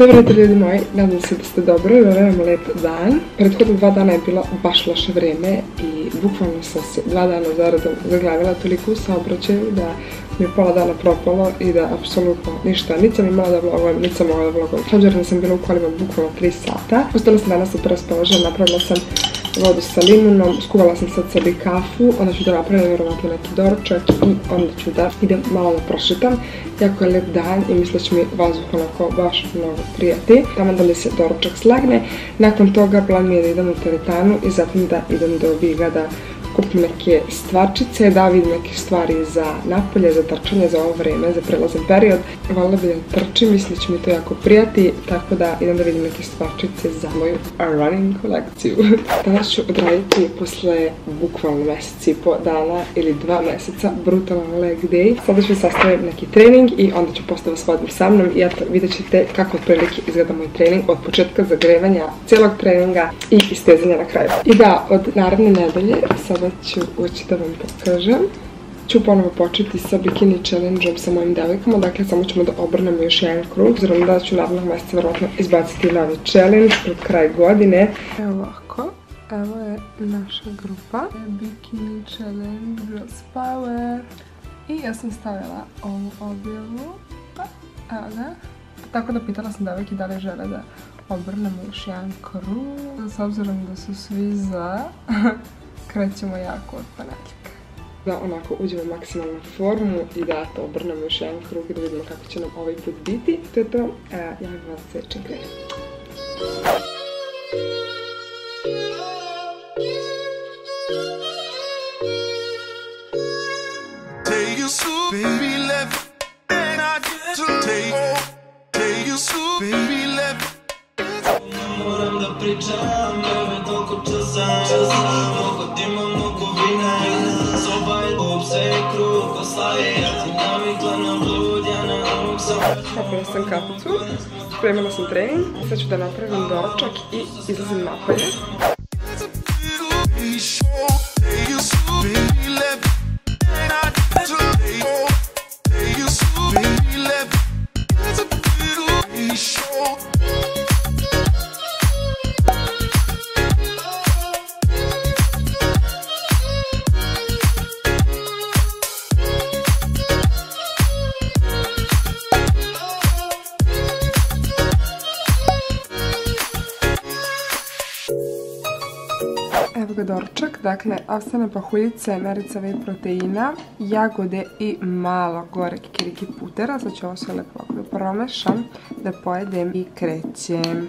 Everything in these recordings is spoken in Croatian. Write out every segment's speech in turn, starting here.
Dobro jutro ljudi moji, nadam se da ste dobro i da vam lep dan. Prethodno dva dana je bilo baš loše vrijeme i bukvalno sam se dva dana zaradom zaglavila toliko u saobraćaju da mi je pola dana propalo i da apsolutno ništa, niti sam imala da vlogujem, niti sam mogla da vlogujem. Obzirom sam bila u kolima bukvalno 3 sata. Ostala sam danas super raspoložena, napravila sam vodu sa limunom, skuvala sam sad sebi kafu, onda ću da napravim vjerovatno neki doručak i onda ću da idem malo da prošetam. Jako je lep dan i misle će mi vazduh onako baš mnogo prijati. Tamo da mi se doručak slagne. Nakon toga plan mi je da idem u teretanu i zatim da idem do Biga da kupim neke stvarčice, da vidim neke stvari za napolje, za trčanje, za ovo vrijeme, za prelazan period. Voljela bi da trčim, mislim da će mi to jako prijati, tako da idem da vidim neke stvarčice za moju running kolekciju. Danas ću odraditi posle bukvalno mjesec i po dana ili dva mjeseca brutalan leg day. Sada ću sastaviti neki trening i onda ću postaviti vas vodim sa mnom i eto vidjet ćete kako otprilike izgleda moj trening od početka zagrevanja cijelog treninga i istezanja na kraju. I da, od naredne nedelje sada ću ući da vam pokažem. Ću ponovo početi sa bikini challenge sa mojim devojkama, dakle samo ćemo da obrnemo još jedan krug, zrom da ću narednog mjeseca vjerojatno izbaciti novi challenge pred kraj godine. Evo ovako, evo je naša grupa. Bikini challenge girls power. I ja sam stavila ovu objavu, pa evo ga. Tako da pitala sam devojke da li žele da obrnemo još jedan krug, s obzirom da su svi za krećemo jako od paneljka. Da onako uđemo maksimalnu formu i da to obrnemo još jedan krug i da vidimo kako će nam ovaj put biti. To je to, e, ja vas se čim Moram da pričam, toliko časa Popila sam kapicu, spremila sam trening, sad ću da napravim doručak i izlazim napolje. Dakle ovsane pahuljice, merica whey proteina, jagode i malo gore kikiriki putera. Ću ovo sve lepo promešam, da pojedem i krećem.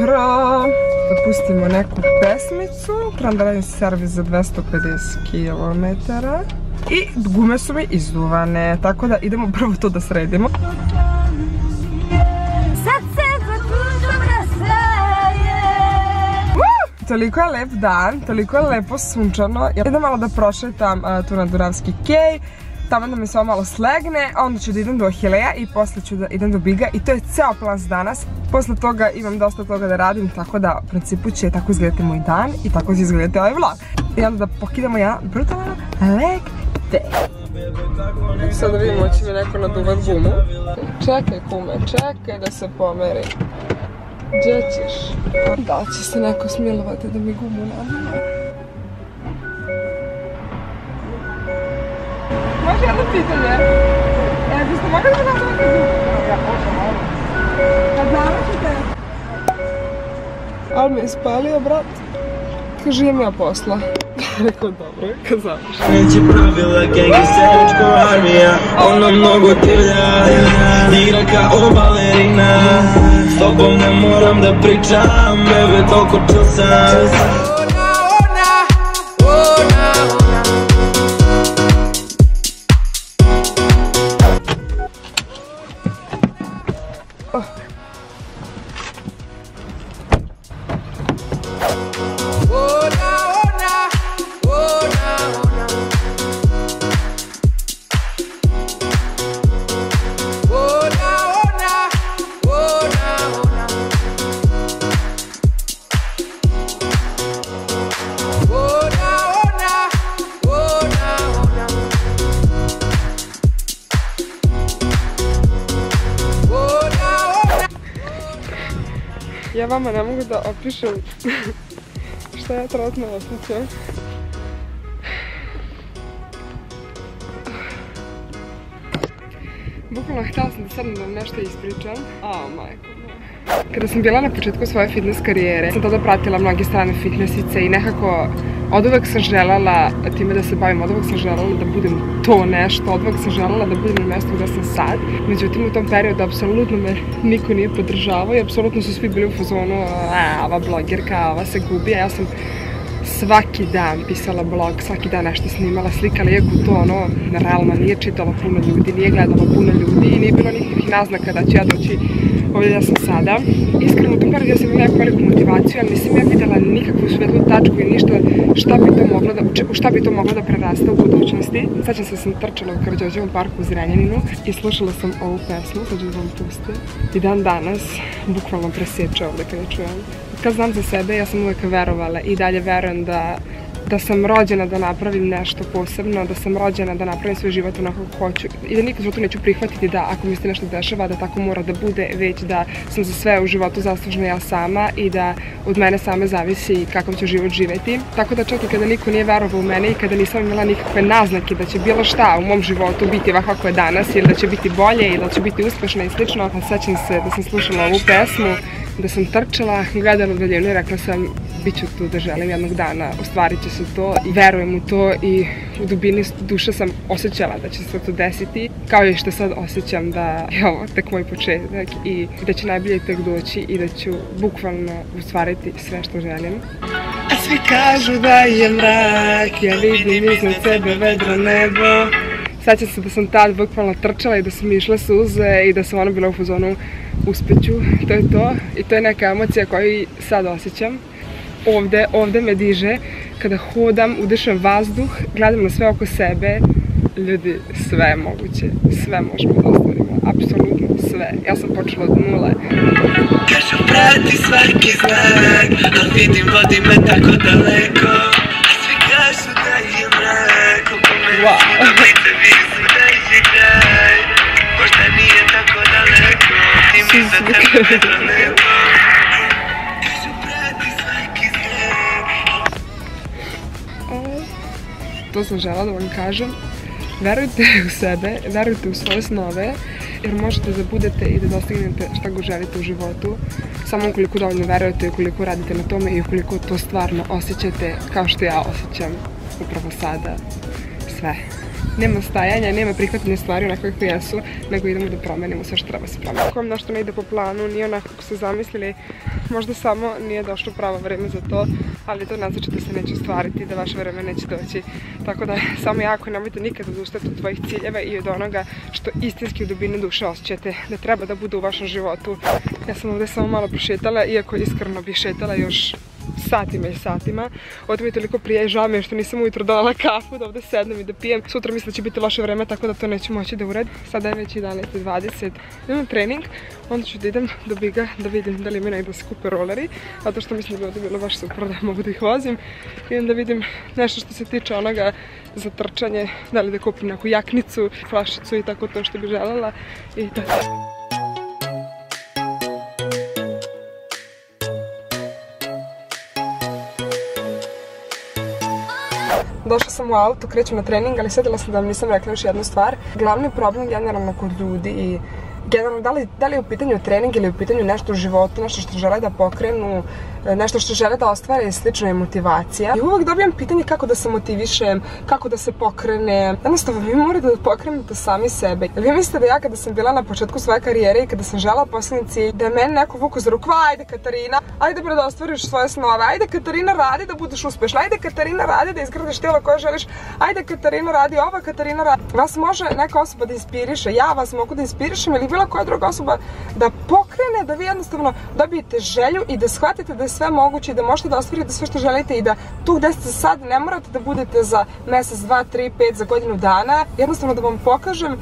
Jutro! Da pustimo neku pesmicu. Trebam da radim servis za 250 km. I gume su mi izduvane, tako da idemo prvo to da sredimo. Toliko je lep dan, toliko je lepo sunčano. Idem malo da prošetam tu na Duravski kej tamo da mi se ovo malo slegne, onda ću da idem do Ahileja i posle ću da idem do Biga i to je ceo plan danas. Posle toga imam dosta toga da radim, tako da u principu će tako izgledati moj dan i tako će izgledati ovaj vlog. I onda da pokidamo jedan brutalan leg day. Sad da vidimo će mi neko naduvat gumu. Čekaj kume, čekaj da se pomeri. Gdje ćeš? Da će se neko smilovati da mi gumu naduva. Može jedno pitanje? E, biste mogli da nam dati Ja hoćem, malo. Kad završite? Ali mi je spalio, brat. Kaže, imam ja posla. Rekao, dobro, kad završi. Neće pravila, gang je seljačko armija. Ona mnogo divlja, igra kao balerina. S tobom ne moram da pričam, bebe, toliko čusan. Vama ne mogu da opišem šta ja trenutno osjećam. Bukvalno htjela sam da da vam nešto ispričam. A, majko. Kada sam bila na početku svoje fitness karijere, sam tada pratila mnoge strane fitnessice i nekako od uvek sam želela time da se bavim, od uvek sam želela da budem to nešto, od uvek sam želela da budem na mjestu gde sam sad. Međutim, u tom periodu apsolutno me niko nije podržavao i apsolutno su svi bili u fazonu, a, ova blogerka, ova se gubi, a ja sam svaki dan pisala blog, svaki dan nešto snimala, slikala, iako to ono, realno nije čitala puno ljudi, nije gledala puno ljudi i nije bilo nikakvih naznaka da ću ja doći ovdje sam sada. Iskreno, u periodu ja sam imala veliku motivaciju, ali nisam ja videla nikakvu svetlu tačku i ništa šta bi to moglo da, šta bi to moglo da prerasta u budućnosti. Sećam se da sam trčala u Karđođevom parku u Zrenjaninu i slušala sam ovu pesmu, sad ću vam pustim. I dan danas, bukvalno presječe ovdje kada čujem kad znam za sebe, ja sam uvijek verovala i dalje verujem da, da sam rođena da napravim nešto posebno, da sam rođena da napravim svoj život onako kako hoću i da nikad životu neću prihvatiti da ako mi se nešto dešava da tako mora da bude, već da sam za sve u životu zaslužna ja sama i da od mene same zavisi kakav ću život živeti. Tako da čak i kada niko nije verovao u mene i kada nisam imala nikakve naznake da će bilo šta u mom životu biti ovako kako je danas ili da će biti bolje ili da će biti uspešna i slično, sećam se da sam slušala ovu pesmu da sam trčala, gledala u daljinu i rekla sam bit ću tu da želim jednog dana, ostvarit će se to i verujem u to i u dubini duše sam osjećala da će se to desiti, kao i što sad osjećam da je ovo tek moj početak i da će najbolje tek doći i da ću bukvalno ostvariti sve što želim. A svi kažu da je mrak, ja vidim iznad sebe vedro nebo. Sjećam se da sam tad bukvalno trčala i da sam išla suze i da sam ona bila u fazonu uspeću, to je to. I to je neka emocija koju sad osjećam. Ovde, ovde me diže, kada hodam, udešam vazduh, gledam na sve oko sebe, ljudi, sve je moguće, sve možemo da ostvarimo, apsolutno sve. Ja sam počela od nule. Kažu prati svaki znak, al vidim vodi me tako daleko, To sam žela da vam kažem. Verujte u sebe, verujte u svoje snove, jer možete da budete i da dostignete šta god želite u životu, samo ukoliko dovoljno verujete i ukoliko radite na tome i ukoliko to stvarno osjećate kao što ja osjećam upravo sada sve. Nema stajanja, nema prihvatne stvari onako kako jesu, nego idemo da promenimo sve što treba se promeniti. Ako vam nešto ne ide po planu, nije onako kako ste zamislili, možda samo nije došlo pravo vreme za to, ali to ne znači da se neće ostvariti, da vaše vreme neće doći. Tako da samo jako nemojte nikada odustati od svojih ciljeva i od onoga što istinski u dubini duše osjećate da treba da bude u vašem životu. Ja sam ovdje samo malo prošetala, iako iskreno bi šetala još satima i satima. Ovdje mi je toliko prije žao mi je što nisam ujutro donala kafu da ovdje sednem i da pijem. Sutra mislim da će biti loše vreme tako da to neću moći da uradim. Sada je već 11.20. Imam trening, onda ću da idem do Biga da vidim da li mi negdje skupe roleri. Zato što mislim da bi ovdje bilo baš super da mogu da ih vozim. Idem da vidim nešto što se tiče onoga za trčanje, da li da kupim neku jaknicu, flašicu i tako to što bi želela. I to Došla sam u auto, krećem na trening, ali sjetila sam da vam nisam rekla još jednu stvar. Glavni problem generalno kod ljudi i generalno da li, da li je u pitanju trening ili u pitanju nešto u životu, nešto što žele da pokrenu, nešto što žele da ostvare slično je motivacija. I uvijek dobijam pitanje kako da se motivišem, kako da se pokrene. Jednostavno, vi morate da pokrenete sami sebe. Vi mislite da ja kada sam bila na početku svoje karijere i kada sam žela posljednji cilj, da je meni neko vuku za ruku, ajde Katarina, ajde bre da ostvariš svoje snove, ajde Katarina radi da budeš uspešna, ajde Katarina radi da izgradiš tijelo koje želiš, ajde Katarina radi ova, Katarina radi. Vas može neka osoba da inspiriše, ja vas mogu da inspirišem ili bilo koja druga osoba da pokrene, da vi jednostavno dobijete želju i da shvatite da je sve moguće i da možete da ostvarite sve što želite i da tu gde ste sad ne morate da budete za mjesec, dva, tri, pet, za godinu dana. Jednostavno da vam pokažem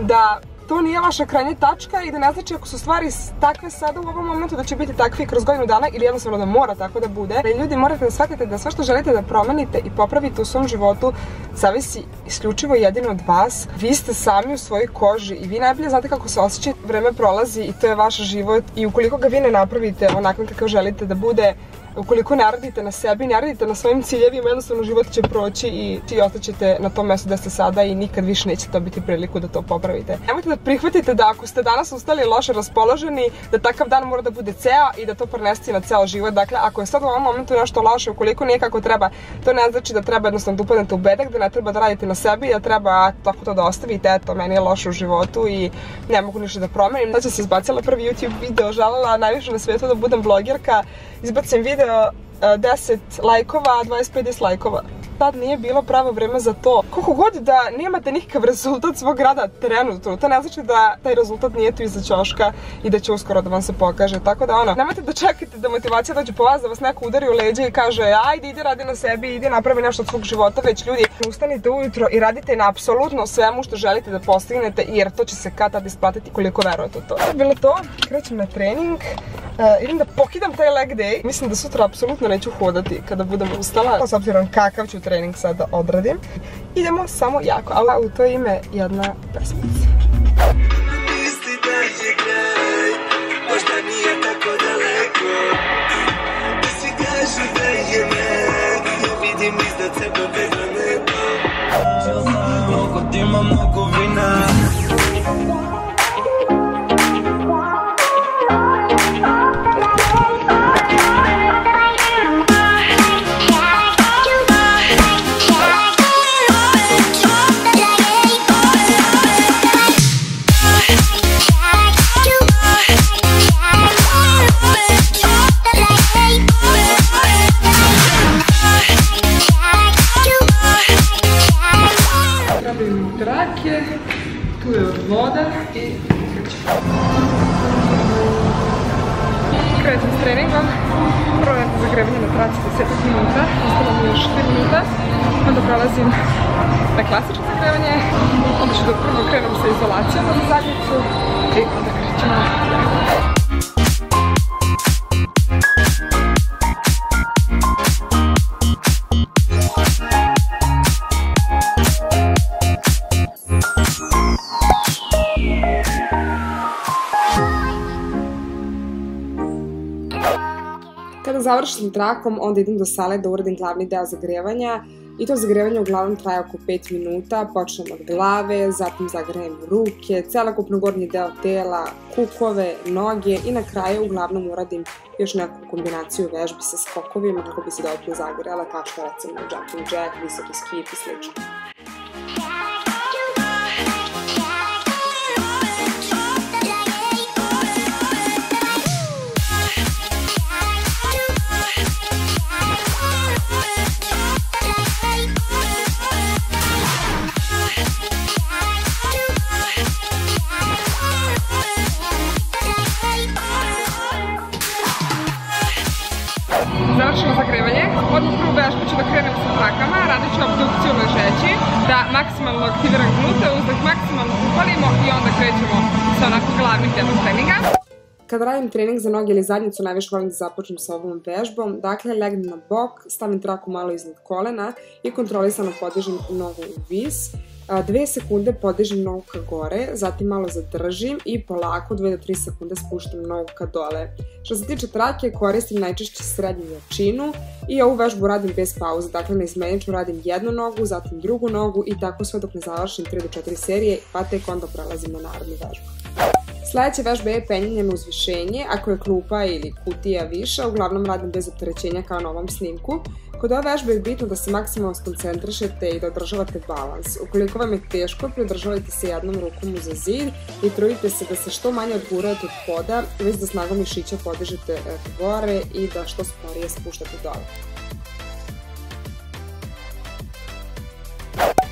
da to nije vaša krajnja tačka i da ne znači ako su stvari takve sada u ovom momentu da će biti takvi kroz godinu dana ili jednostavno da mora tako da bude. Ljudi morate da shvatite da sve što želite da promenite i popravite u svom životu zavisi isključivo jedino od vas. Vi ste sami u svojoj koži i vi najbolje znate kako se osjećate. Vreme prolazi i to je vaš život i ukoliko ga vi ne napravite onakvim kakav želite da bude, ukoliko ne radite na sebi, ne radite na svojim ciljevima, jednostavno život će proći i ti ostaćete na tom mjestu da ste sada i nikad više nećete dobiti priliku da to popravite. Nemojte da prihvatite da ako ste danas ustali loše raspoloženi, da takav dan mora da bude ceo i da to prenesete na ceo život. Dakle, ako je sad u ovom momentu nešto loše, ukoliko nije kako treba, to ne znači da treba jednostavno da upadnete u bedak, da ne treba da radite na sebi, da treba tako to da ostavite, eto, meni je loše u životu i ne mogu ništa da promenim. Sad se izbacila prvi YouTube video, želela najviše na svijetu da budem blogerka, izbacim video 10 lajkova, 25 dislajkova tad nije bilo pravo vreme za to. Koliko god da nemate nikakav rezultat svog rada trenutno, to ne znači da taj rezultat nije tu iza ćoška i da će uskoro da vam se pokaže. Tako da ono, nemojte da čekate da motivacija dođe po vas, da vas neko udari u leđe i kaže ajde ide radi na sebi, ide napravi nešto od svog života, već ljudi ustanite ujutro i radite na apsolutno svemu što želite da postignete jer to će se kad tad isplatiti koliko verujete u to. To je bilo to, krećem na trening, uh, idem da pokidam taj leg day, mislim da sutra apsolutno neću hodati kada budem ustala, s obzirom kakav ću trening da odradim. Idemo samo jako, ali u to ime jedna pesmica. Završim trakom, onda idem do sale da uradim glavni deo zagrevanja i to zagrevanje uglavnom traje oko 5 minuta, počnem od glave, zatim zagrejem ruke, celokupno gornji deo tela, kukove, noge i na kraju uglavnom uradim još neku kombinaciju vežbi sa skokovima kako bi se dobro zagrela, kao što recimo jumping jack, visoki skip i slično. Odmah prvu vežbu ću da krenem sa trakama, radit ću abdukciju ležeći, da maksimalno aktiviram glute, uzdah maksimalno upalimo i onda krećemo sa onako glavnih jednog treninga. Kada radim trening za noge ili zadnjicu, najviše volim da započnem sa ovom vežbom. Dakle, legnem na bok, stavim traku malo iznad kolena i kontrolisano podižem nogu u vis. Dve sekunde podižem nogu ka gore, zatim malo zadržim i polako 2 do 3 sekunde spuštam nogu ka dole. Što se tiče trake, koristim najčešće srednju jačinu i ovu vežbu radim bez pauze, dakle na izmeniču radim jednu nogu, zatim drugu nogu i tako sve dok ne završim 3 do 4 serije, pa tek onda prelazim na narodnu vežbu. Sljedeća vežba je penjanje na uzvišenje, ako je klupa ili kutija viša, uglavnom radim bez opterećenja kao na ovom snimku. Kod ove vežbe je bitno da se maksimalno skoncentrišete i da održavate balans. Ukoliko vam je teško, pridržavajte se jednom rukom uza zid i trudite se da se što manje odgurate od poda, već da snagom mišića podižete e, gore i da što sporije spuštate dole.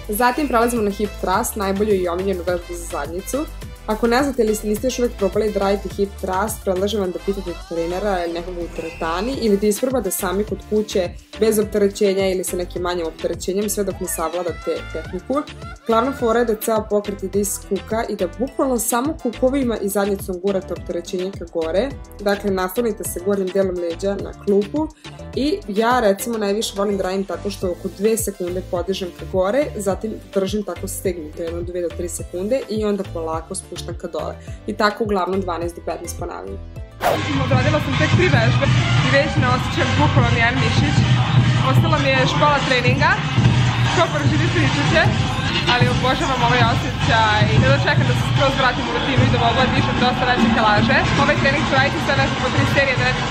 Zatim prelazimo na hip thrust, najbolju i omiljenu vežbu za zadnjicu. Ako ne znate ili ste niste još uvijek probali da hip thrust, predlažem vam da pitate trenera ili nekog u teretani ili da isprobate sami kod kuće bez opterećenja ili sa nekim manjim opterećenjem, sve dok ne savladate tehniku. Glavna fora je da ceo pokreti disk kuka i da bukvalno samo kukovima i zadnjicom gurate opterećenje ka gore. Dakle, nastavite se gornjim delom leđa na klupu i ja recimo najviše volim da radim tako što oko 2 sekunde podižem ka gore, zatim držim tako stegnuto, jedno 2 do 3 sekunde i onda polako spuštam ka dole. I tako uglavnom 12 do 15 ponavljanja. Odradila sam tek tri vežbe i već ne osjećam bukvalno nijedan mišić. Ostala mi je škola treninga, ko prožiti pričuće, ali obožavam ovaj osjećaj i da čekam da se skroz vratim u rutinu i da mogu da dišem dosta veće kalaže. Ovaj trening ću raditi sve nešto po tri serije da ne bih.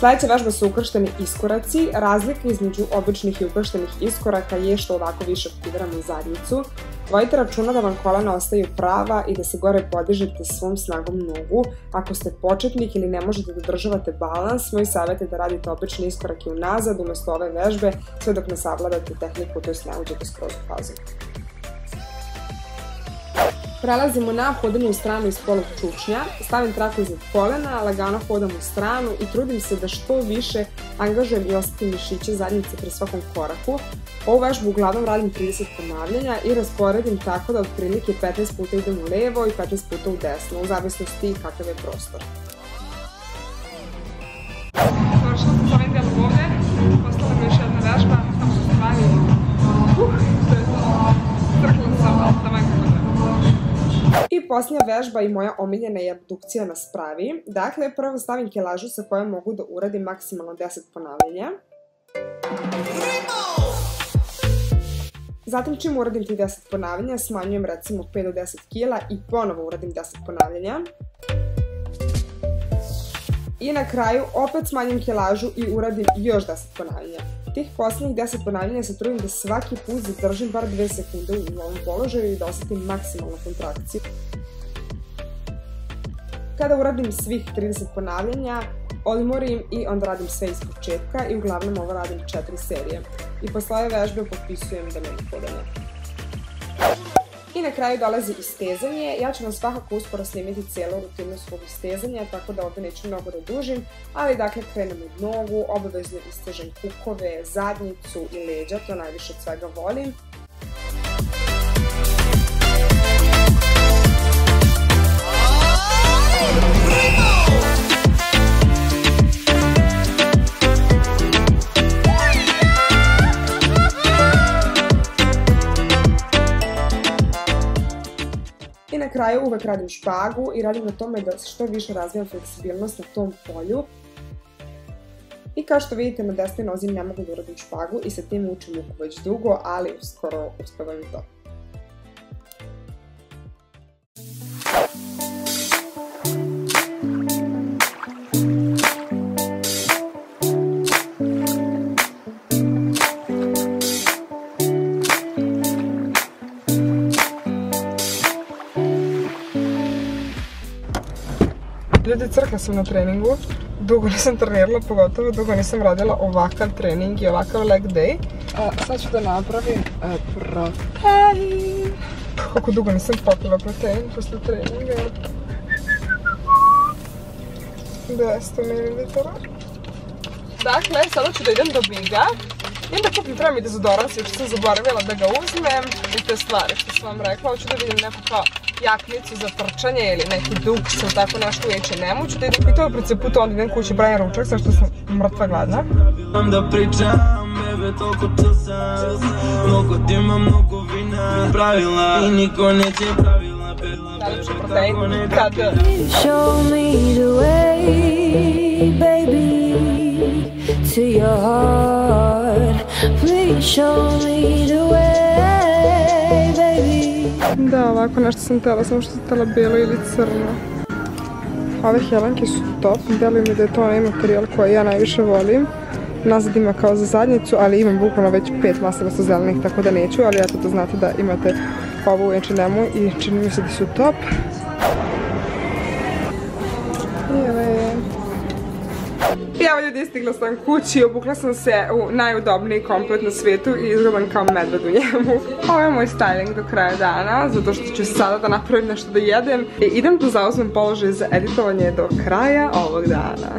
Sljedeća vežba su ukršteni iskoraci. Razlika između običnih i ukrštenih iskoraka je što ovako više aktiviramo zadnjicu. Vodite računa da vam kolena ostaju prava i da se gore podižete svom snagom nogu. Ako ste početnik ili ne možete da državate balans, moj savjet je da radite obične iskorake unazad umjesto ove vežbe, sve dok ne savladate tehniku, to je ne uđete skroz u fazu. Prelazimo na hodanje u stranu iz polog čučnja, stavim traku iznad kolena, lagano hodam u stranu i trudim se da što više angažujem i osetim mišiće zadnjice pri svakom koraku. Ovu vežbu uglavnom radim 30 ponavljanja i rasporedim tako da otprilike 15 puta idem u levo i 15 puta u desno, u zavisnosti kakav je prostor. Završila sam s ovim ovdje, ostala mi još jedna vežba, samo se stvari. Uh, posljednja vežba i moja omiljena je abdukcija na spravi. Dakle, prvo stavim kelažu sa kojom mogu da uradim maksimalno 10 ponavljanja. Zatim čim uradim ti 10 ponavljanja, smanjujem recimo 5 do 10 kila i ponovo uradim 10 ponavljanja. I na kraju opet smanjim kilažu i uradim još 10 ponavljanja. Tih posljednjih 10 ponavljanja se trudim da svaki put zadržim bar 2 sekunde u ovom položaju i da osjetim maksimalnu kontrakciju. Kada uradim svih 30 ponavljanja, odmorim i onda radim sve iz početka i uglavnom ovo radim 4 serije. I posle ove vežbe potpisujem da nema hodanja. Na kraju dolazi istezanje. Ja ću vam svakako uskoro snimiti cijelu rutinu svog istezanja, tako da ovdje neću mnogo da dužim, ali dakle krenem od nogu, obavezno istežem kukove, zadnjicu i leđa, to najviše od svega volim. Kraju uvek radim špagu i radim na tome da što više razvijam fleksibilnost na tom polju. I kao što vidite na desnoj nozi ne mogu da uradim špagu i sa tim učim muku već dugo, ali uskoro uspevam i to. Crkla sam na treningu. Dugo nisam trenirala, pogotovo dugo nisam radila ovakav trening i ovakav leg day. sad ću da napravim e, protein. Kako dugo nisam popila protein posle treninga. 200 ml. Dakle, sada ću da idem do Biga. I da kupim treba mi dezodorans, jer sam zaboravila da ga uzmem. I te stvari što sam vam rekla, hoću da vidim neko kao jaknicu za trčanje ili neki duks ili tako nešto u H&M-u. Ću da idem pitao pred se puta, onda idem kući pravim ručak, sa što sam mrtva gladna. Da pričam, bebe, toliko časa, mnogo dima, mnogo vina, pravila i niko neće pravila, Najlepši protein, kad... Show me the way, baby, to your heart. Please show me the way. Da, ovako nešto sam tela, samo što sam tela bijelo ili crno. Ove helanke su top, deluju mi da je to onaj materijal koji ja najviše volim. Nazad ima kao za zadnjicu, ali imam bukvalno već pet masala sa zelenih, tako da neću, ali eto da znate da imate ovu u H&M-u i čini mi se da su top. Ljudi, stigla sam kući, obukla sam se u najudobniji komplet na svijetu i izgledam kao medved u njemu. Ovo je moj styling do kraja dana, zato što ću sada da napravim nešto da jedem. I idem da zauzmem položaj za editovanje do kraja ovog dana.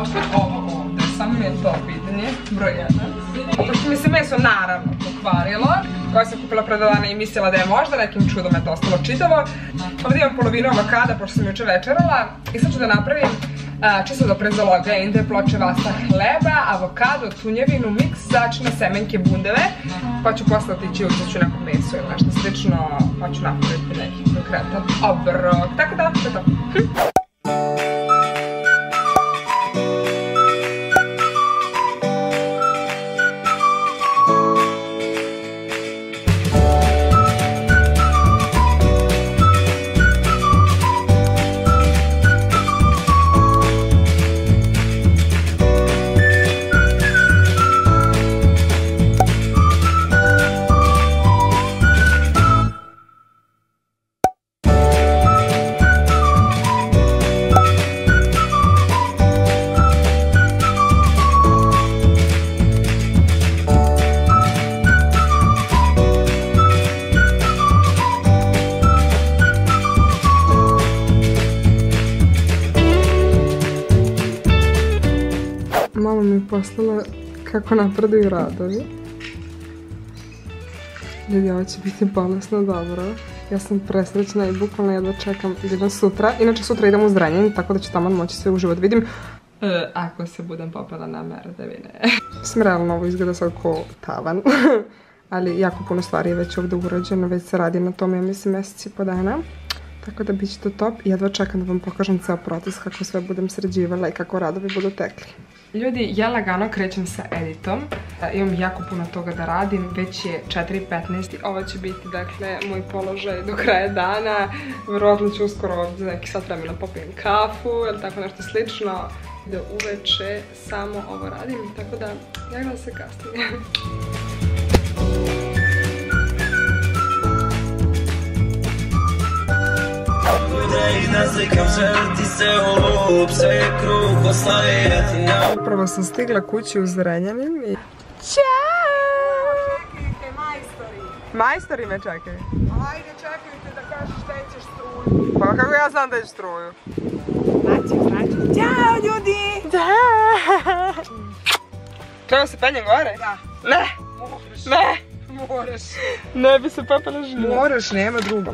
otkud ovo ovdje? Samo mi je to pitanje, broj jedan. Pošto mi se meso naravno pokvarilo, koje sam kupila pred dana i mislila da je možda nekim čudom je to ostalo čitavo. Ovdje imam polovinu avokada, pošto sam juče večerala i sad ću da napravim čisto do prezologa, inde ploče vasta hleba, avokado, tunjevinu, miks, začine semenke bundeve, pa ću posle otići uzet ću neko meso ili nešto slično, pa ću napraviti neki konkretan obrok. Tako da, to je to. Kako napreduju radovi. Ljudi, ovo će biti bolesno dobro. Ja sam presrećna i bukvalno jedva čekam idem sutra. Inače sutra idem u Zrenjanin, tako da ću tamo moći sve uživo vidim. E, ako se budem popela na merdevine. Mislim, realno ovo izgleda sad ko tavan. Ali jako puno stvari je već ovdje urađeno, već se radi na tome, ja mislim, mjeseci i po dana. Tako da bit će to top. Jedva čekam da vam pokažem ceo proces kako sve budem sređivala i kako radovi budu tekli. Ljudi, ja lagano krećem sa editom. Imam jako puno toga da radim, već je 4.15. Ovo će biti, dakle, moj položaj do kraja dana. Vjerojatno ću uskoro ovdje neki sat vremena popijem kafu ili tako nešto slično. Da uveče samo ovo radim, tako da ja gledam se kasnije. Upravo sam stigla kući u Zrenjanin i... Ćao! majstori. Majstori me čekaju. Ajde, čekajte da kažeš da ćeš struju. Pa kako ja znam da je struju? Znači, znači. Ćao, ljudi! Da! Treba se penjem gore? Da. Ne! Moraš. Ne! Moraš. Ne bi se popela živa. Moraš, nema drugo.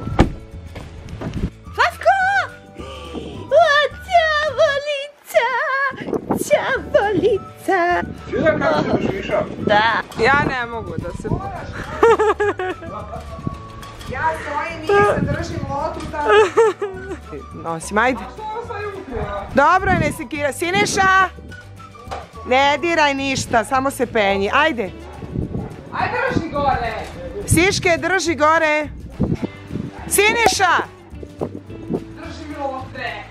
Ćavolica! Čuda kako se žiša? Da. Ja ne mogu da se... Ja svoje nisam, držim lotru tamo. Nosim, ajde. Dobro, ne sekira. Sineša! Ne diraj ništa, samo se penji. Ajde. Ajde drži gore! Siške, drži gore. Sineša! Drži mi loftre!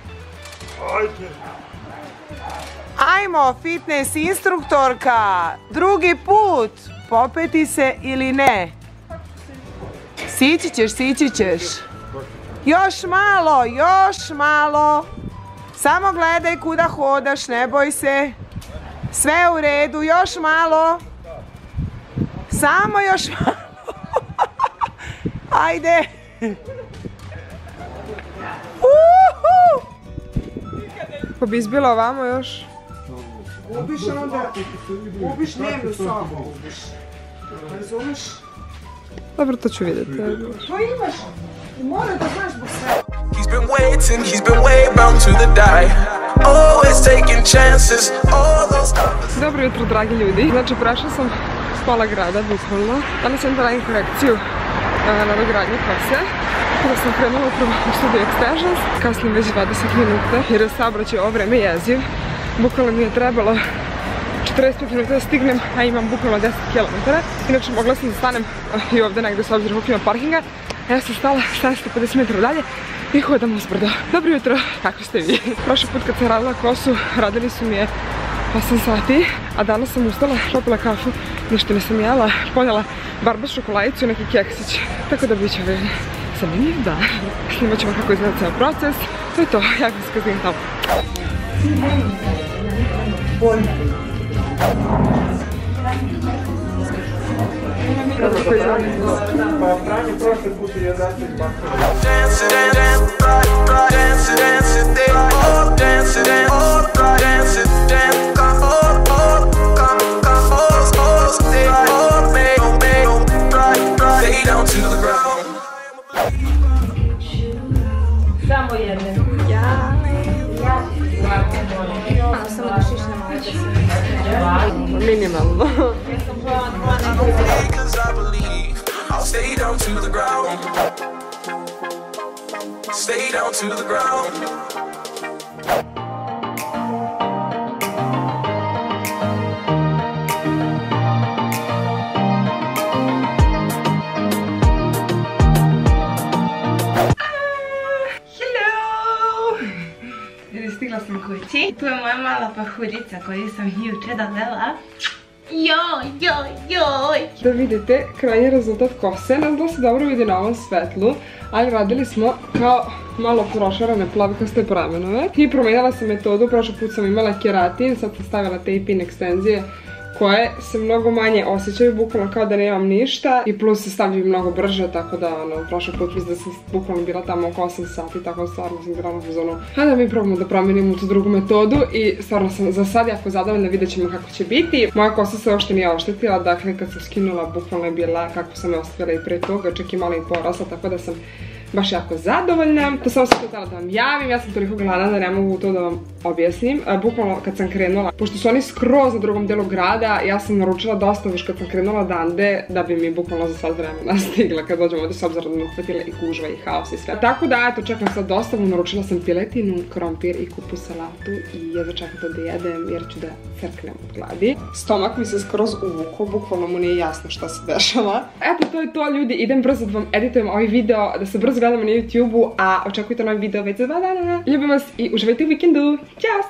Ajmo, fitness instruktorka. Drugi put. Popeti se ili ne? Sići ćeš, sići ćeš. Još malo, još malo. Samo gledaj kuda hodaš, ne boj se. Sve u redu, još malo. Samo još malo. Ajde. Uhu. Pa bi izbila ovamo još? Gubiš onda, gubiš dnevnu sobu, gubiš. Razumiješ? Dobro, to ću vidjeti. To imaš, mora da znaš zbog sve. He's been waiting, he's been way bound to the die. Always taking chances, all those others. Dobro jutro, dragi ljudi. Znači, prešla sam s pola grada, bukvalno. Danas sam da radim korekciju e, na dogradnje kose. Tako da sam krenula upravo u studiju Extensions. Kasnim već 20 minuta, jer je saobraćaj ovo vreme jeziv. Bukvalno mi je trebalo 45 minuta da stignem, a imam bukvalno 10 km. Inače, mogla sam da stanem e, i ovdje negdje s obzirom koliko parkinga. Ja sam stala 750 metara dalje i hodam uzbrdo. Dobro jutro, kako ste vi? Prošli put kad sam radila kosu, radili su mi je 8 sati, a danas sam ustala, popila kafu, ništa nisam jela, ponijela barbas šokoladicu i neki keksić. Tako da bit će ovaj zanimljiv dan. Snimat ćemo kako izgleda cijel proces. To je to, ja bih se kazim tamo. Боль. Поправи прошлый путь ее дать Dance Minimalno. Cause I believe I'll stay down to the ground. Stay down to the ground. Kući. Tu je moja mala pahurica koju sam juče dovela. Joj, joj, joj. Da vidite krajnji rezultat kose, ne da se dobro vidi na ovom svetlu, ali radili smo kao malo prošarane plavkaste pramenove. I promijenila sam metodu, prošli put sam imala keratin, sad sam stavila te pin ekstenzije koje se mnogo manje osjećaju, bukvalno kao da nemam ništa i plus se stavljaju mnogo brže, tako da ono, prošli put mislim da sam bukvalno bila tamo oko 8 sati, tako da stvarno sam bila u zonu. A da mi probamo da promijenimo tu drugu metodu i stvarno sam za sad jako zadovoljna, vidjet ćemo kako će biti. Moja kosa se uopšte nije oštetila, dakle kad sam skinula bukvalno je bila kako sam je ostavila i pre toga, čak i malo i porasla, tako da sam baš jako zadovoljna. To sam se htjela da vam javim, ja sam toliko gladna da ne mogu to da vam objasnim. Bukvalno kad sam krenula, pošto su oni skroz na drugom dijelu grada, ja sam naručila dosta još kad sam krenula dande da bi mi bukvalno za sad vremena stigla kad dođem ovdje s obzirom da me uhvatila i gužva i haos i sve. Tako da, eto, čekam sad dostavu, naručila sam piletinu, krompir i kupu salatu i jedva čekam da jedem jer ću da crknem od gladi. Stomak mi se skroz uvuko, bukvalno mu nije jasno šta se dešava. Eto, to je to ljudi, idem brzo da vam editujem ovaj video, da se brzo zgledali na YouTube a očakujte nové video Vec Ľubím vás i už vej víkendu. Čas!